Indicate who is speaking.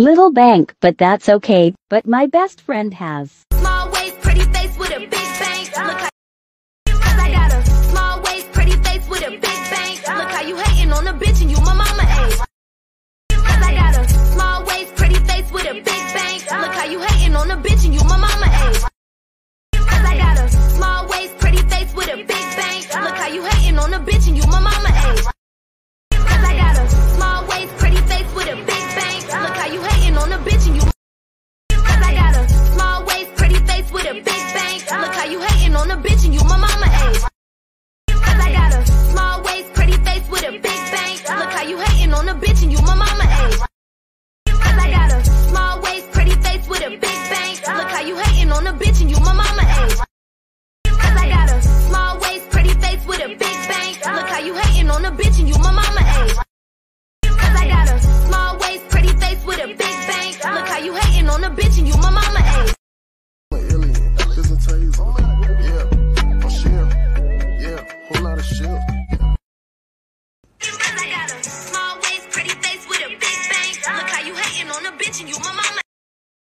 Speaker 1: Little bank, but that's okay, but my best friend has.
Speaker 2: Small waist, pretty face with a big bang. teaching you my mama age. Cause I got a small waist, pretty face with a big bang. Look how you hating on a bitch and you my mama age.
Speaker 3: I'm an alien. Yeah, I'm chill. Yeah, whole lot of shit.
Speaker 2: Cause I got a